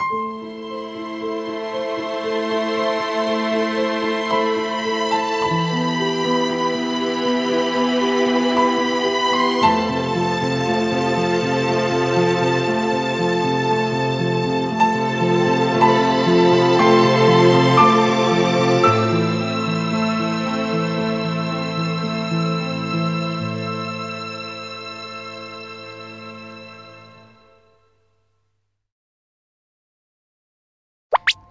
you